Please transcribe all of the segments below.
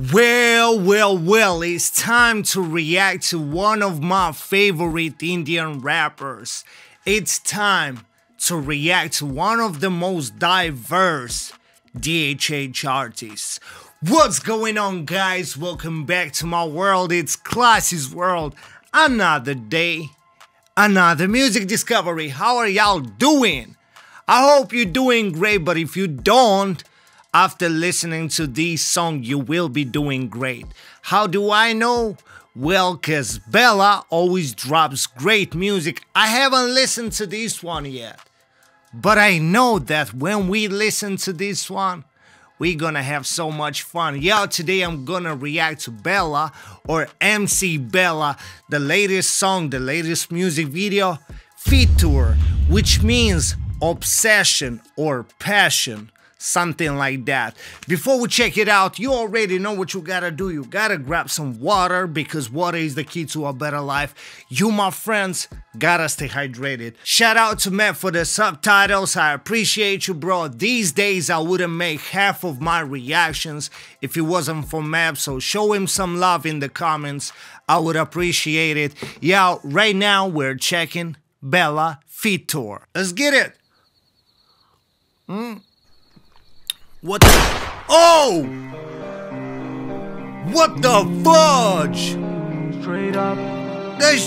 Well, well, well, it's time to react to one of my favorite Indian rappers. It's time to react to one of the most diverse DHH artists. What's going on, guys? Welcome back to my world. It's Classy's World. Another day, another music discovery. How are y'all doing? I hope you're doing great, but if you don't, after listening to this song, you will be doing great. How do I know? Well, cause Bella always drops great music. I haven't listened to this one yet. But I know that when we listen to this one, we're gonna have so much fun. Yeah, today I'm gonna react to Bella or M-Zee Bella, the latest song, the latest music video, Fitoor, which means obsession or passion something like that. Before we check it out, you already know what you gotta do. You gotta grab some water because water is the key to a better life. You, my friends, gotta stay hydrated. Shout out to Matt for the subtitles. I appreciate you, bro. These days, I wouldn't make half of my reactions if it wasn't for Matt, so show him some love in the comments. I would appreciate it. Yeah, right now, we're checking Bella Fitoor. Let's get it. Mm. What the? Oh! What the fudge? Straight up. They,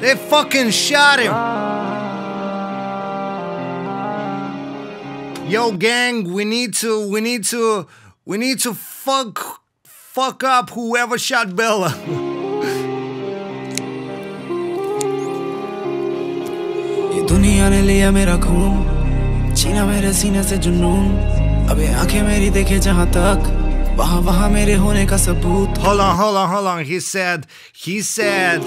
they fucking shot him. Yo, gang, we need to, we need to, we need to fuck, fuck up whoever shot Bella. ये दुनिया ने लिया मेरा खून छीना मेरे सीने से जुनून अब ये आंखें मेरी देखे जहां तक वहां वहां मेरे होने का सबूत Hold on, hold on, hold on. He said, he said,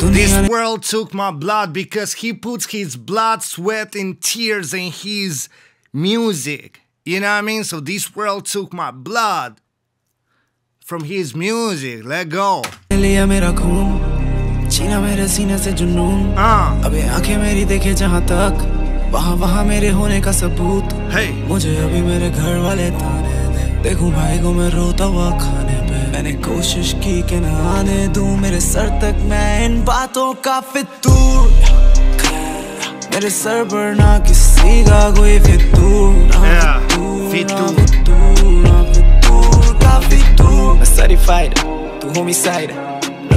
this world took my blood because he puts his blood, sweat, and tears in his music. You know what I mean? So this world took my blood from his music. Let go. लिया मेरा खून छीना मेरे सीने से जुनून Uh, वहाँ वहाँ मेरे होने का सबूत। Hey. मुझे अभी मेरे घर वाले ताने दे। देखूँ भाई को मैं रोता हुआ खाने पे। मैंने कोशिश की कि न आने दूँ। मेरे सर तक मैं इन बातों का फितूर। मेरे सर पर ना किसी का कोई फितूर ना फितूर, ना फितूर। का फितूर। सर्टिफाइड तू होमिसाइड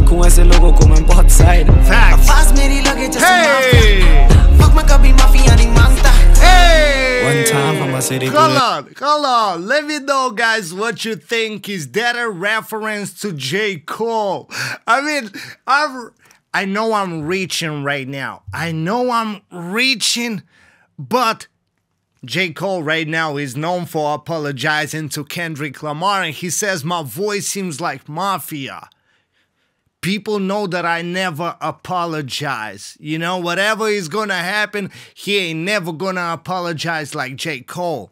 रखूं ऐसे लोगों को मैं बहुत साइड Facts. आवाज मेरी लगे जैसे Hey! माफिया फक मैं कभी माफिया नहीं मांगता Hey! One time for my city Hold bullet. on, hold on. Let me know, guys, what you think. Is that a reference to J. Cole? I mean, I'm, I know I'm reaching right now. I know I'm reaching, but J. Cole right now is known for apologizing to Kendrick Lamar, and he says my voice seems like mafia. people know that I never apologize. You know, whatever is gonna happen, he ain't never gonna apologize like J. Cole.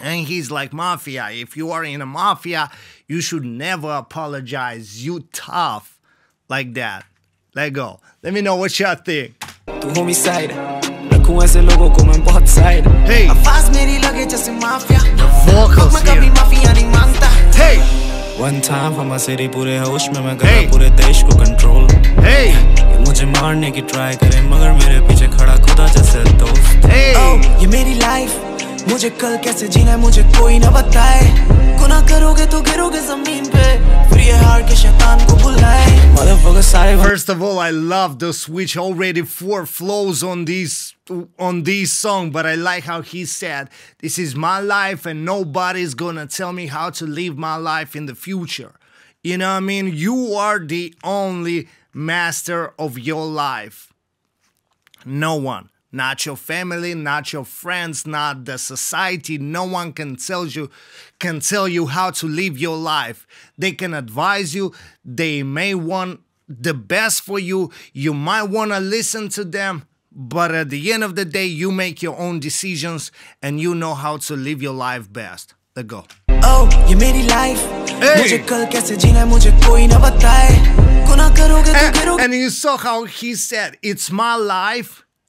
And he's like, Mafia, if you are in a mafia, you should never apologize. You tough like that. Let go. Let me know what y'all think. Homicide. Hey. Vocals here. One time my city पूरे होश में मैं Hey. करा पूरे देश को control hey, ये मुझे मारने की ट्राई करे मगर मेरे पीछे खड़ा खुदा जैसे दोस्त. Hey. Oh, ये मेरी लाइफ मुझे कल कैसे जीना है मुझे कोई ना बताए. गुनाह करोगे तो गिरोगे ज़मीन पे. फिर हार के शैतान को बुलाए First of all, I love the switch. Already four flows on this on this song, but I like how he said, "This is my life, and nobody's gonna tell me how to live my life in the future." You know what I mean? You are the only master of your life. No one. Not your family, not your friends, not the society. No one can tell you can tell you how to live your life. They can advise you. They may want the best for you. You might want to listen to them, but at the end of the day, you make your own decisions and you know how to live your life best. Let go. Oh, ये मेरी life Hey. मुझे कल कैसे जीना है मुझे कोई ना बताए गुनाह करोगे तो And, गिरोगे and you saw how he said, It's my life,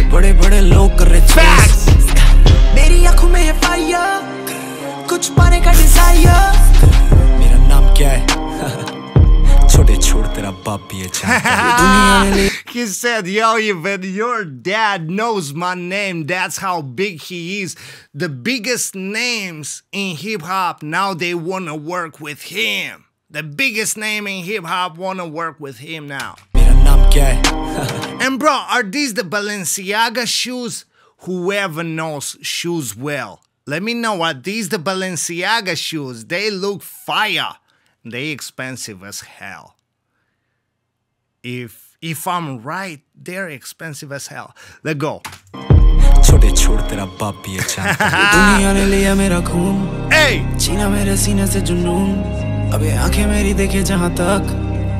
बड़े बड़े लोग कर रहे facts. मेरी आंखों में है फायर कुछ पाने का डिजायर मेरा नाम क्या है छोटे छोड़ तेरा बाप भी है जानता है दुनिया ने ले He said, Yo, even your dad knows my name. That's how big he is. The biggest names in hip hop now they want to work with him. The biggest name in hip hop want to work with him now. मेरा नाम क्या है And bro, are these the Balenciaga shoes? Whoever knows shoes well, let me know. Are these the Balenciaga shoes? They look fire. They expensive as hell. If if I'm right, they're expensive as hell. Let go. छोटे छोड़ तेरा बाप भी है जानता है दुनिया ने लिया मेरा खून Hey, छीना मेरे सीने से जुनून अब ये आंखें मेरी देखे जहां तक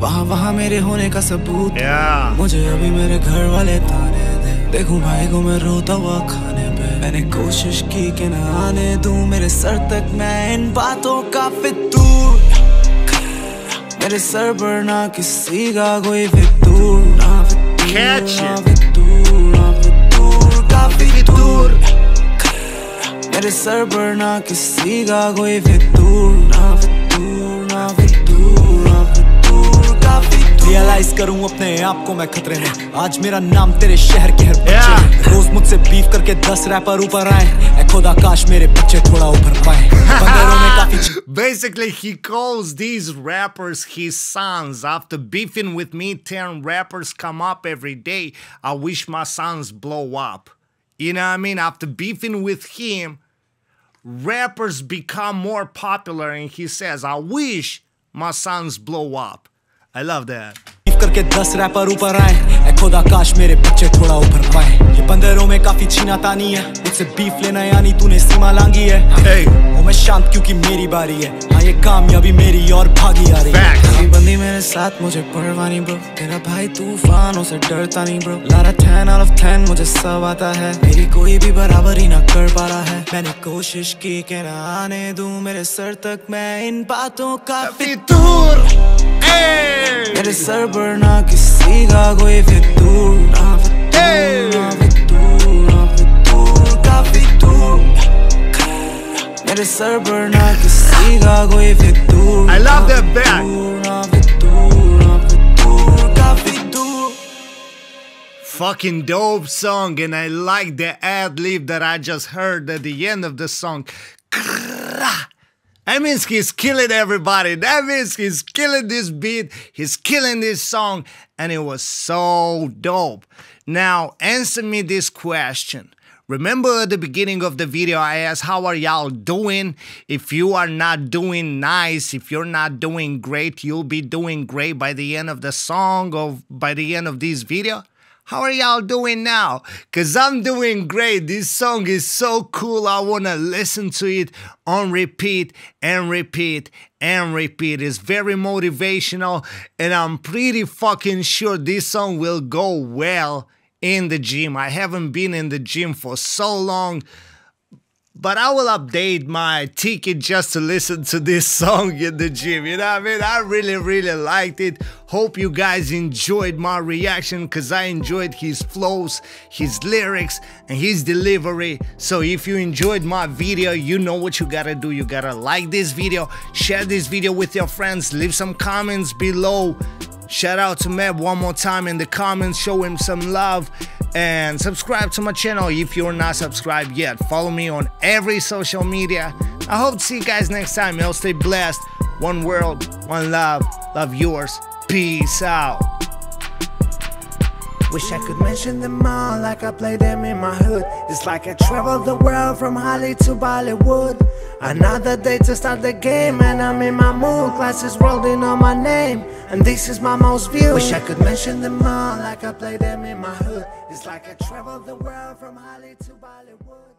वहाँ वहाँ मेरे होने का सबूत yeah. मुझे अभी मेरे घर वाले ताने दे। देखूँ भाई को मैं रोता हुआ खाने पे। मैंने कोशिश की कि न आने दूँ। मेरे सर तक मैं इन बातों का फितूर। मेरे सर पर ना किसी का कोई फितूर। ना फितूर ना फितूर ना फितूर का फितूर। मेरे सर पर ना किसी का कोई फितूर। रियलाइज करूं अपने आप को मैं खतरे में आज मेरा नाम तेरे शहर के हर बच्चे Yeah. में रोज मुझसे बीफ करके दस रैपर ऊपर आए ऐ खुदा काश मेरे बच्चे थोड़ा ऊपर पाए बंदरों में काफी Basically, he calls these rappers his sons. After beefing with me, 10 rappers come up every day. I wish my sons blow up. You know what I mean? After beefing with him, rappers become more popular, and he says, I wish my sons blow up. Love that. Beef करके दस wrapper ऊपर आए। ऐ खुदा काश मेरे बच्चे थोड़ा ऊपर पाए ये बंदरों में काफ़ी छीना तानी है। मुझसे बीफ लेना यानी तूने सीमा लांगी है। Hey, ओ मैं शांत क्योंकि मेरी बारी है। हाँ ये कामयाबी मेरी और भागी आ रही है. बंदी मेरे साथ मुझे परवाह नहीं ब्रो। तेरा भाई तूफानों से डरता नहीं ब्रो। लारा टेन आउट ऑफ़ टेन मुझे सब आता है। मेरी कोई भी बराबरी ना कर पा रहा है। मैंने कोशिश की कि ना आने दूँ। मेरे सर तक मैं इन बातों का Fitur! Hey! मेरे सर पर ना किसी का कोई फितूर ना Hey! फितूर ना फितूर ना फितूर का फितूर मेरे सर पर ना किसी का कोई फितूर I love ना that back. फितूर, ना फितूर ना फितूर का फितूर Fucking dope song, and I like the ad lib that I just heard at the end of the song. That means he's killing everybody. That means he's killing this beat. He's killing this song. And it was so dope. Now, answer me this question. Remember at the beginning of the video, I asked, How are y'all doing? If you are not doing nice, if you're not doing great, you'll be doing great by the end of the song or by the end of this video. How are y'all doing now? Cause I'm doing great. This song is so cool. I wanna listen to it on repeat and repeat and repeat. It's very motivational, and I'm pretty fucking sure this song will go well in the gym. I haven't been in the gym for so long. But I will update my ticket just to listen to this song in the gym. You know what I mean? I really, really liked it. Hope you guys enjoyed my reaction because I enjoyed his flows, his lyrics, and his delivery. So if you enjoyed my video, you know what you gotta do. You gotta like this video, share this video with your friends, leave some comments below. Shout out to Matt one more time in the comments, show him some love, and subscribe to my channel if you're not subscribed yet. Follow me on every social media. I hope to see you guys next time. Y'all stay blessed. One world, one love. Love yours. Peace out. Wish I could mention them all like I play them in my hood. It's like I traveled the world from Holly to Bollywood. Another day to start the game, and I'm in my mood. Glasses rolling on my name, and this is my most view. Wish I could mention them all like I play them in my hood. It's like I traveled the world from Holly to Bollywood.